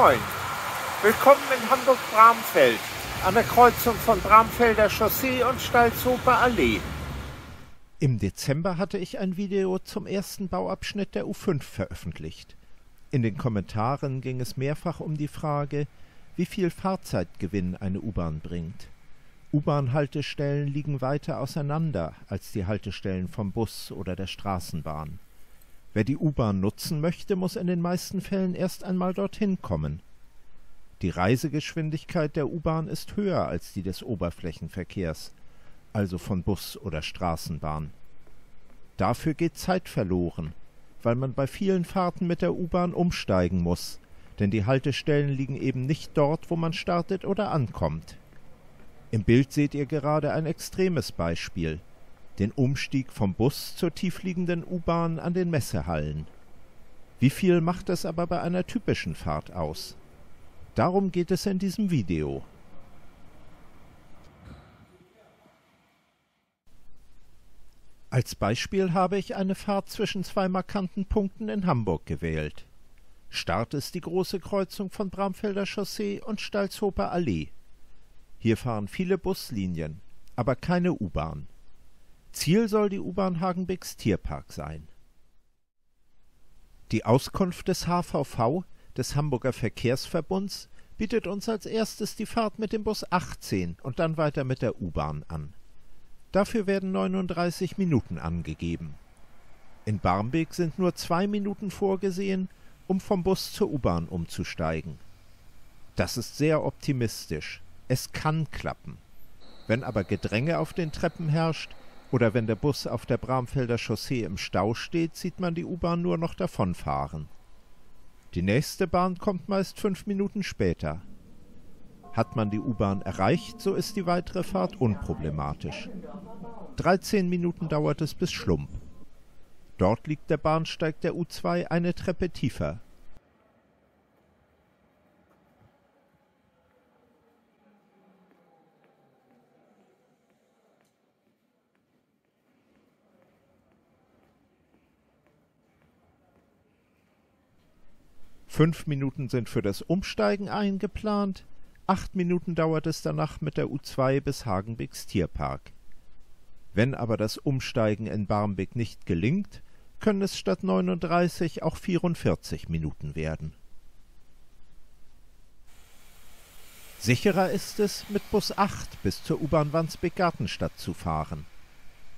Moin. Willkommen in Hamburg-Bramfeld, an der Kreuzung von Bramfelder Chaussee und Stalzhofer Allee. Im Dezember hatte ich ein Video zum ersten Bauabschnitt der U5 veröffentlicht. In den Kommentaren ging es mehrfach um die Frage, wie viel Fahrzeitgewinn eine U-Bahn bringt. U-Bahn-Haltestellen liegen weiter auseinander als die Haltestellen vom Bus oder der Straßenbahn. Wer die U-Bahn nutzen möchte, muss in den meisten Fällen erst einmal dorthin kommen. Die Reisegeschwindigkeit der U-Bahn ist höher als die des Oberflächenverkehrs, also von Bus oder Straßenbahn. Dafür geht Zeit verloren, weil man bei vielen Fahrten mit der U-Bahn umsteigen muss, denn die Haltestellen liegen eben nicht dort, wo man startet oder ankommt. Im Bild seht ihr gerade ein extremes Beispiel, den Umstieg vom Bus zur tiefliegenden U-Bahn an den Messehallen. Wie viel macht es aber bei einer typischen Fahrt aus? Darum geht es in diesem Video. Als Beispiel habe ich eine Fahrt zwischen zwei markanten Punkten in Hamburg gewählt. Start ist die große Kreuzung von Bramfelder Chaussee und Stalzhofer Allee. Hier fahren viele Buslinien, aber keine U-Bahn. Ziel soll die U-Bahn Hagenbecks Tierpark sein. Die Auskunft des HVV, des Hamburger Verkehrsverbunds, bietet uns als erstes die Fahrt mit dem Bus 18 und dann weiter mit der U-Bahn an. Dafür werden 39 Minuten angegeben. In Barmbek sind nur zwei Minuten vorgesehen, um vom Bus zur U-Bahn umzusteigen. Das ist sehr optimistisch. Es kann klappen. Wenn aber Gedränge auf den Treppen herrscht oder wenn der Bus auf der Bramfelder Chaussee im Stau steht, sieht man die U-Bahn nur noch davonfahren. Die nächste Bahn kommt meist fünf Minuten später. Hat man die U-Bahn erreicht, so ist die weitere Fahrt unproblematisch. 13 Minuten dauert es bis Schlump. Dort liegt der Bahnsteig der U2 eine Treppe tiefer. Fünf Minuten sind für das Umsteigen eingeplant, Acht Minuten dauert es danach mit der U2 bis Hagenbecks Tierpark. Wenn aber das Umsteigen in Barmbek nicht gelingt, können es statt 39 auch 44 Minuten werden. Sicherer ist es, mit Bus 8 bis zur U-Bahn Wandsbek-Gartenstadt zu fahren.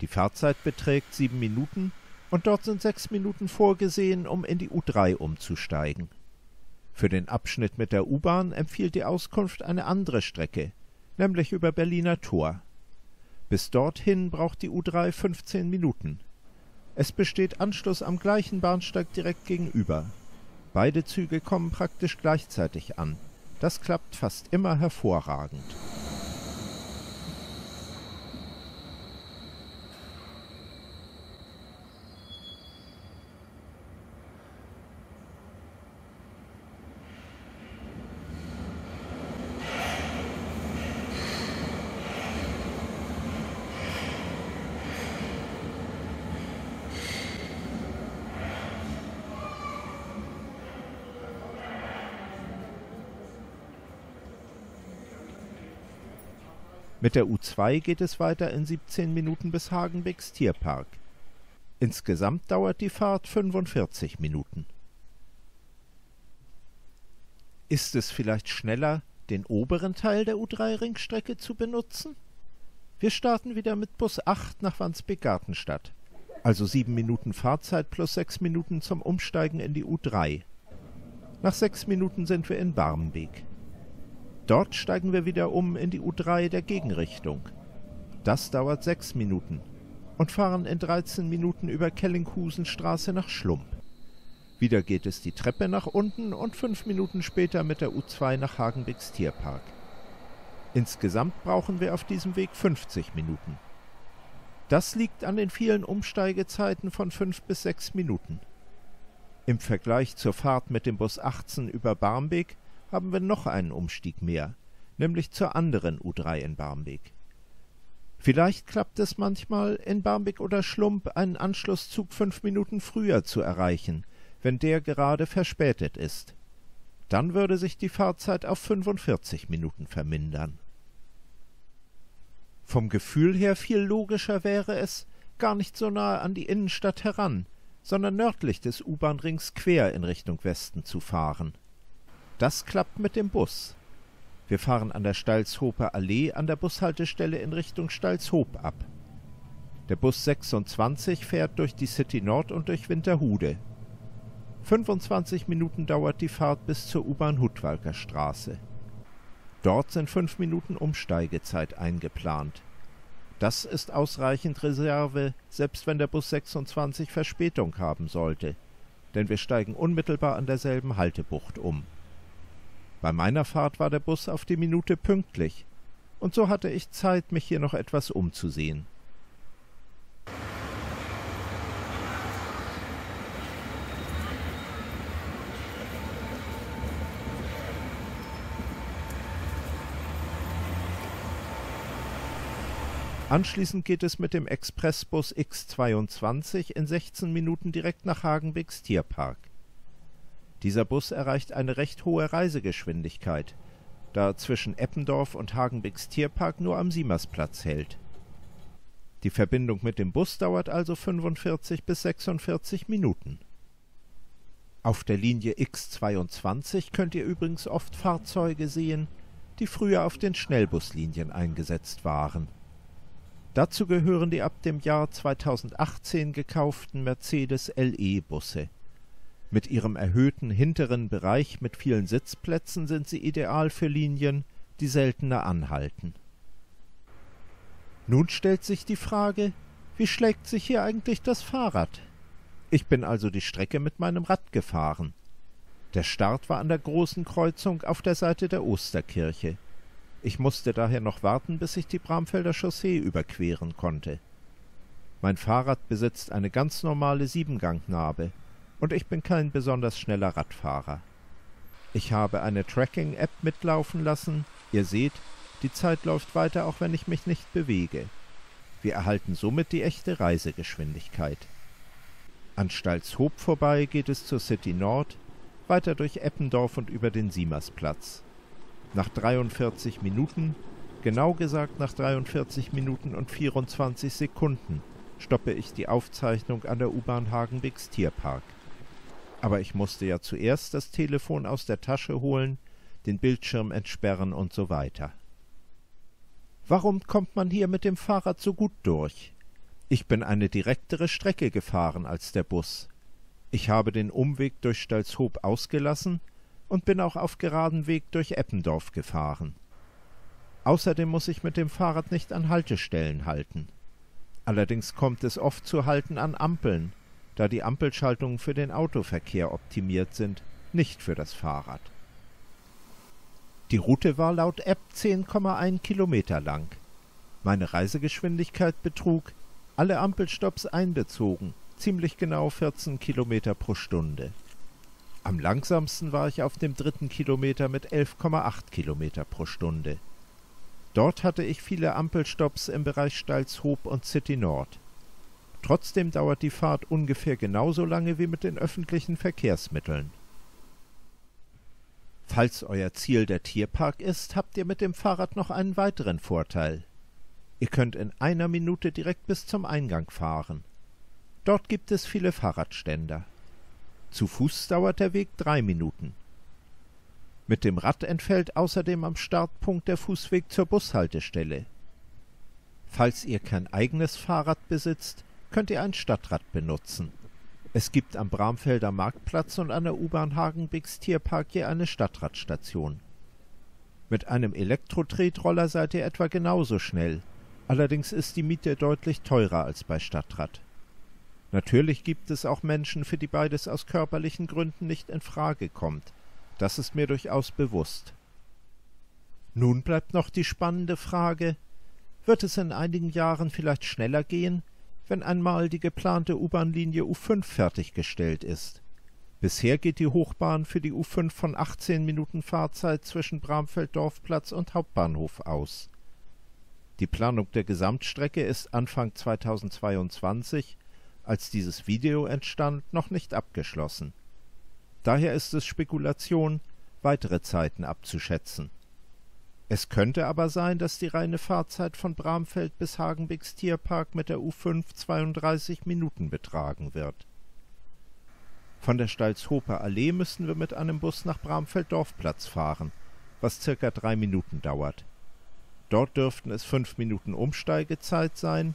Die Fahrzeit beträgt sieben Minuten und dort sind sechs Minuten vorgesehen, um in die U3 umzusteigen. Für den Abschnitt mit der U-Bahn empfiehlt die Auskunft eine andere Strecke, nämlich über Berliner Tor. Bis dorthin braucht die U3 15 Minuten. Es besteht Anschluss am gleichen Bahnsteig direkt gegenüber. Beide Züge kommen praktisch gleichzeitig an. Das klappt fast immer hervorragend. Mit der U2 geht es weiter in 17 Minuten bis Hagenbecks Tierpark. Insgesamt dauert die Fahrt 45 Minuten. Ist es vielleicht schneller, den oberen Teil der U3-Ringstrecke zu benutzen? Wir starten wieder mit Bus 8 nach Wandsbek-Gartenstadt. Also sieben Minuten Fahrzeit plus sechs Minuten zum Umsteigen in die U3. Nach sechs Minuten sind wir in Barmbek. Dort steigen wir wieder um in die U3 der Gegenrichtung. Das dauert sechs Minuten und fahren in 13 Minuten über Kellinghusenstraße nach Schlump. Wieder geht es die Treppe nach unten und fünf Minuten später mit der U2 nach Hagenbecks Tierpark. Insgesamt brauchen wir auf diesem Weg 50 Minuten. Das liegt an den vielen Umsteigezeiten von fünf bis sechs Minuten. Im Vergleich zur Fahrt mit dem Bus 18 über Barmbek haben wir noch einen Umstieg mehr, nämlich zur anderen U3 in Barmbek. Vielleicht klappt es manchmal, in Barmbek oder Schlump einen Anschlusszug fünf Minuten früher zu erreichen, wenn der gerade verspätet ist. Dann würde sich die Fahrzeit auf 45 Minuten vermindern. Vom Gefühl her viel logischer wäre es, gar nicht so nahe an die Innenstadt heran, sondern nördlich des U-Bahn-Rings quer in Richtung Westen zu fahren. Das klappt mit dem Bus. Wir fahren an der Stalshoper Allee an der Bushaltestelle in Richtung Stalshoop ab. Der Bus 26 fährt durch die City Nord und durch Winterhude. 25 Minuten dauert die Fahrt bis zur U-Bahn Hudwalker Straße. Dort sind fünf Minuten Umsteigezeit eingeplant. Das ist ausreichend Reserve, selbst wenn der Bus 26 Verspätung haben sollte, denn wir steigen unmittelbar an derselben Haltebucht um. Bei meiner Fahrt war der Bus auf die Minute pünktlich, und so hatte ich Zeit, mich hier noch etwas umzusehen. Anschließend geht es mit dem Expressbus X22 in 16 Minuten direkt nach Hagenbecks Tierpark. Dieser Bus erreicht eine recht hohe Reisegeschwindigkeit, da zwischen Eppendorf und Hagenbecks Tierpark nur am Siemersplatz hält. Die Verbindung mit dem Bus dauert also 45 bis 46 Minuten. Auf der Linie X22 könnt ihr übrigens oft Fahrzeuge sehen, die früher auf den Schnellbuslinien eingesetzt waren Dazu gehören die ab dem Jahr 2018 gekauften Mercedes LE-Busse. Mit ihrem erhöhten hinteren Bereich mit vielen Sitzplätzen sind sie ideal für Linien, die seltener anhalten. Nun stellt sich die Frage, wie schlägt sich hier eigentlich das Fahrrad? Ich bin also die Strecke mit meinem Rad gefahren. Der Start war an der großen Kreuzung auf der Seite der Osterkirche. Ich musste daher noch warten, bis ich die Bramfelder Chaussee überqueren konnte. Mein Fahrrad besitzt eine ganz normale Siebengangnarbe, und ich bin kein besonders schneller Radfahrer. Ich habe eine Tracking-App mitlaufen lassen. Ihr seht, die Zeit läuft weiter, auch wenn ich mich nicht bewege. Wir erhalten somit die echte Reisegeschwindigkeit. An Stalzhoop vorbei geht es zur City Nord, weiter durch Eppendorf und über den Siemersplatz. Nach 43 Minuten, genau gesagt nach 43 Minuten und 24 Sekunden, stoppe ich die Aufzeichnung an der U-Bahn Hagenbecks Tierpark. Aber ich musste ja zuerst das Telefon aus der Tasche holen, den Bildschirm entsperren und so weiter. Warum kommt man hier mit dem Fahrrad so gut durch? Ich bin eine direktere Strecke gefahren als der Bus. Ich habe den Umweg durch Stalzhoop ausgelassen und bin auch auf geradem Weg durch Eppendorf gefahren. Außerdem muss ich mit dem Fahrrad nicht an Haltestellen halten. Allerdings kommt es oft zu Halten an Ampeln, da die Ampelschaltungen für den Autoverkehr optimiert sind, nicht für das Fahrrad. Die Route war laut App 10,1 Kilometer lang. Meine Reisegeschwindigkeit betrug, alle Ampelstopps einbezogen, ziemlich genau 14 Kilometer pro Stunde. Am langsamsten war ich auf dem dritten Kilometer mit 11,8 Kilometer pro Stunde. Dort hatte ich viele Ampelstopps im Bereich Stalzhoop und City Nord. Trotzdem dauert die Fahrt ungefähr genauso lange wie mit den öffentlichen Verkehrsmitteln. Falls euer Ziel der Tierpark ist, habt ihr mit dem Fahrrad noch einen weiteren Vorteil. Ihr könnt in einer Minute direkt bis zum Eingang fahren. Dort gibt es viele Fahrradständer. Zu Fuß dauert der Weg drei Minuten. Mit dem Rad entfällt außerdem am Startpunkt der Fußweg zur Bushaltestelle. Falls ihr kein eigenes Fahrrad besitzt, könnt ihr ein Stadtrad benutzen. Es gibt am Bramfelder Marktplatz und an der U-Bahn Hagenbecks Tierpark je eine Stadtradstation. Mit einem Elektro-Tretroller seid ihr etwa genauso schnell, allerdings ist die Miete deutlich teurer als bei Stadtrad. Natürlich gibt es auch Menschen, für die beides aus körperlichen Gründen nicht in Frage kommt. Das ist mir durchaus bewusst. Nun bleibt noch die spannende Frage, wird es in einigen Jahren vielleicht schneller gehen, wenn einmal die geplante U-Bahn-Linie U5 fertiggestellt ist? Bisher geht die Hochbahn für die U5 von 18 Minuten Fahrzeit zwischen Bramfeld-Dorfplatz und Hauptbahnhof aus. Die Planung der Gesamtstrecke ist Anfang 2022 als dieses Video entstand, noch nicht abgeschlossen. Daher ist es Spekulation, weitere Zeiten abzuschätzen. Es könnte aber sein, dass die reine Fahrzeit von Bramfeld bis Hagenbecks Tierpark mit der U5 32 Minuten betragen wird. Von der Stalzhoper Allee müssen wir mit einem Bus nach Bramfeld-Dorfplatz fahren, was circa drei Minuten dauert. Dort dürften es fünf Minuten Umsteigezeit sein,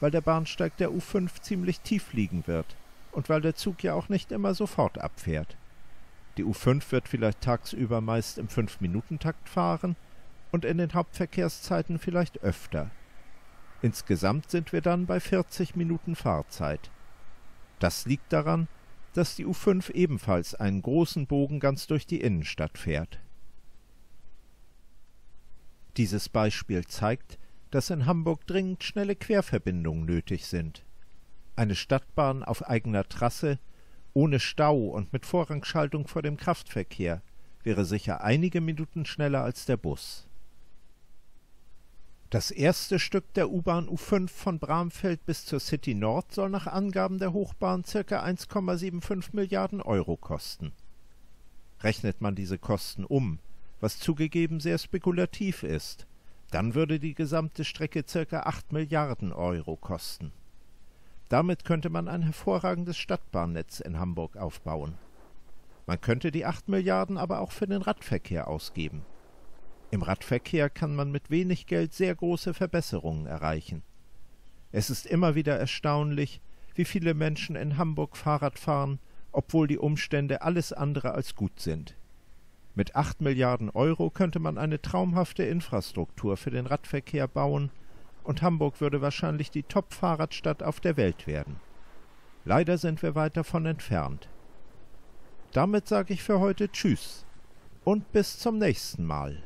weil der Bahnsteig der U5 ziemlich tief liegen wird und weil der Zug ja auch nicht immer sofort abfährt. Die U5 wird vielleicht tagsüber meist im Fünf-Minuten-Takt fahren und in den Hauptverkehrszeiten vielleicht öfter. Insgesamt sind wir dann bei 40 Minuten Fahrzeit. Das liegt daran, dass die U5 ebenfalls einen großen Bogen ganz durch die Innenstadt fährt. Dieses Beispiel zeigt, dass in Hamburg dringend schnelle Querverbindungen nötig sind. Eine Stadtbahn auf eigener Trasse, ohne Stau und mit Vorrangschaltung vor dem Kraftverkehr wäre sicher einige Minuten schneller als der Bus. Das erste Stück der U-Bahn U5 von Bramfeld bis zur City Nord soll nach Angaben der Hochbahn ca. 1,75 Milliarden Euro kosten. Rechnet man diese Kosten um, was zugegeben sehr spekulativ ist, dann würde die gesamte Strecke ca. 8 Milliarden Euro kosten. Damit könnte man ein hervorragendes Stadtbahnnetz in Hamburg aufbauen. Man könnte die 8 Milliarden aber auch für den Radverkehr ausgeben. Im Radverkehr kann man mit wenig Geld sehr große Verbesserungen erreichen. Es ist immer wieder erstaunlich, wie viele Menschen in Hamburg Fahrrad fahren, obwohl die Umstände alles andere als gut sind. Mit acht Milliarden Euro könnte man eine traumhafte Infrastruktur für den Radverkehr bauen, und Hamburg würde wahrscheinlich die Top-Fahrradstadt auf der Welt werden. Leider sind wir weit davon entfernt. Damit sage ich für heute Tschüss und bis zum nächsten Mal.